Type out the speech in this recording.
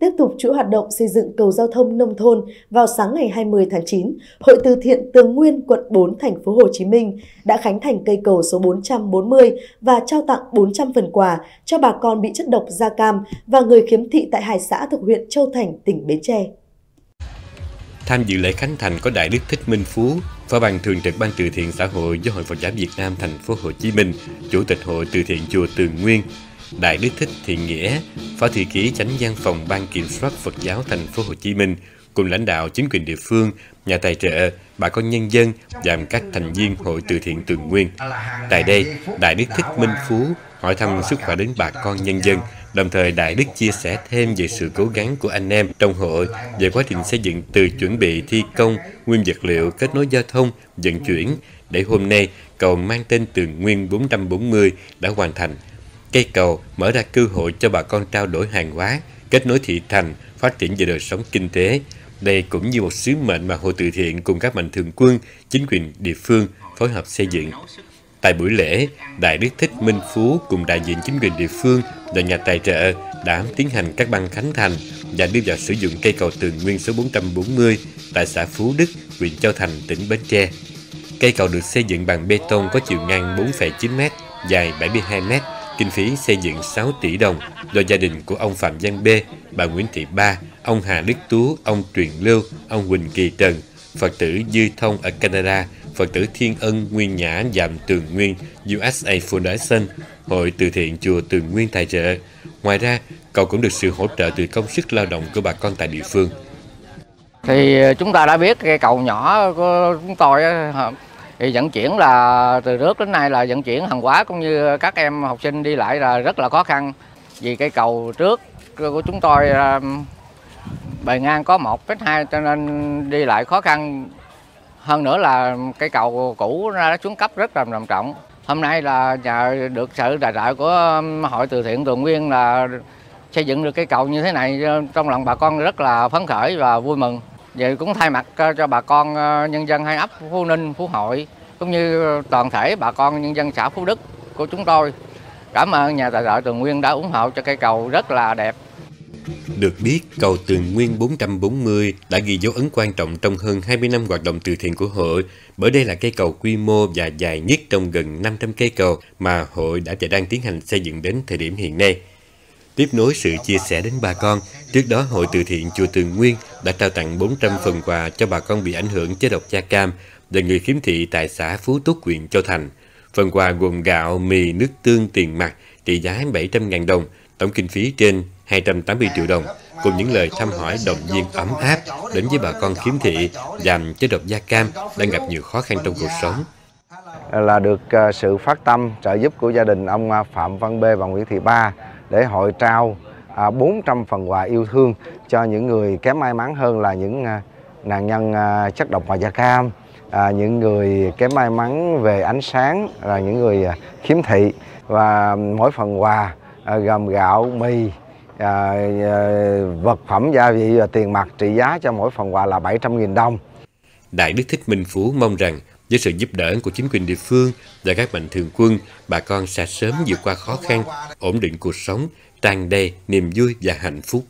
Tiếp tục chuỗi hoạt động xây dựng cầu giao thông nông thôn vào sáng ngày 20 tháng 9, Hội từ thiện Tường Nguyên, quận 4, thành phố Hồ Chí Minh đã khánh thành cây cầu số 440 và trao tặng 400 phần quà cho bà con bị chất độc da cam và người khiếm thị tại hai xã thuộc huyện Châu Thành, tỉnh Bến Tre. Tham dự lễ khánh thành có Đại Đức Thích Minh Phú, Phó ban thường trực Ban từ thiện xã hội do Hội Phật giáo Việt Nam thành phố Hồ Chí Minh, Chủ tịch Hội từ thiện chùa Tường Nguyên, Đại Đức Thích Thiện Nghĩa, Phó thư ký chánh văn phòng Ban kiểm soát Phật giáo thành phố Hồ Chí Minh, cùng lãnh đạo chính quyền địa phương, nhà tài trợ, bà con nhân dân và các thành viên Hội từ thiện Tường Nguyên. Tại đây, Đại Đức Thích Minh Phú hỏi thăm sức khỏe đến bà con nhân dân, đồng thời Đại Đức chia sẻ thêm về sự cố gắng của anh em trong hội về quá trình xây dựng từ chuẩn bị thi công, nguyên vật liệu, kết nối giao thông, vận chuyển, để hôm nay cầu mang tên Tường Nguyên 440 đã hoàn thành. Cây cầu mở ra cơ hội cho bà con trao đổi hàng hóa, kết nối thị thành, phát triển về đời sống kinh tế. Đây cũng như một sứ mệnh mà Hội từ thiện cùng các mạnh thường quân, chính quyền địa phương phối hợp xây dựng. Tại buổi lễ, Đại Đức Thích Minh Phú cùng đại diện chính quyền địa phương và nhà tài trợ đã tiến hành các băng khánh thành và đưa vào sử dụng cây cầu tường nguyên số 440 tại xã Phú Đức, huyện Châu Thành, tỉnh Bến Tre. Cây cầu được xây dựng bằng bê tông có chiều ngang 4,9 m, dài 72 m, kinh phí xây dựng 6 tỷ đồng do gia đình của ông Phạm Văn B, bà Nguyễn Thị Ba, ông Hà Đức Tú, ông Truyền Lưu, ông Huỳnh Kỳ Trần, Phật tử Dư Thông ở Canada, Phật tử Thiên Ân Nguyên Nhã Dạm Tường Nguyên USA Foundation, Hội từ thiện chùa Tường Nguyên tài trợ. Ngoài ra, cầu cũng được sự hỗ trợ từ công sức lao động của bà con tại địa phương. Thì ờ, chúng ta đã biết cái cầu nhỏ của chúng tôi thì vận chuyển là từ trước đến nay là vận chuyển hàng hóa cũng như các em học sinh đi lại là rất là khó khăn. Vì cây cầu trước của chúng tôi um, bề ngang có một mét hai cho nên đi lại khó khăn. Hơn nữa là cây cầu cũ đã xuống cấp rất là trầm trọng hôm nay là nhờ được sự tài trợ của um, hội từ thiện tường nguyên là xây dựng được cây cầu như thế này, trong lòng bà con rất là phấn khởi và vui mừng vậy cũng thay mặt ờ, cho bà con ờ, nhân dân hai ấp Phú Ninh, Phú Hội cũng như toàn thể bà con nhân dân xã Phú Đức của chúng tôi. Cảm ơn nhà tài trợ Tường Nguyên đã ủng hộ cho cây cầu rất là đẹp. Được biết, cầu Tường Nguyên 440 đã ghi dấu ấn quan trọng trong hơn 20 năm hoạt động từ thiện của hội, bởi đây là cây cầu quy mô và dài nhất trong gần 500 cây cầu mà hội đã và đang tiến hành xây dựng đến thời điểm hiện nay. Tiếp nối sự chia sẻ đến bà con, trước đó Hội từ thiện Chùa Tường Nguyên đã trao tặng 400 phần quà cho bà con bị ảnh hưởng chế độc da cam và người khiếm thị tại xã Phú Túc, huyện Châu Thành. Phần quà gồm gạo, mì, nước tương, tiền mặt trị giá 700.000 đồng, tổng kinh phí trên 280 triệu đồng, cùng những lời thăm hỏi động viên ấm áp đến với bà con khiếm thị giảm chế độc da cam đang gặp nhiều khó khăn trong cuộc sống. Là được à, sự phát tâm trợ giúp của gia đình ông à, Phạm Văn B và Nguyễn Thị Ba để hội trao À, 400 phần quà yêu thương cho những người kém may mắn hơn là những à, nạn nhân à, chất độc da cam à, những người kém may mắn về ánh sáng là những người à, khiếm thị và mỗi phần quà à, gồm gạo mì à, à, vật phẩm gia vị và tiền mặt trị giá cho mỗi phần quà là 700.000 đồng. Đại Đức Thích Minh Phú mong rằng với sự giúp đỡ của chính quyền địa phương và các mạnh thường quân, bà con sẽ sớm vượt qua khó khăn, ổn định cuộc sống, tràn đầy niềm vui và hạnh phúc.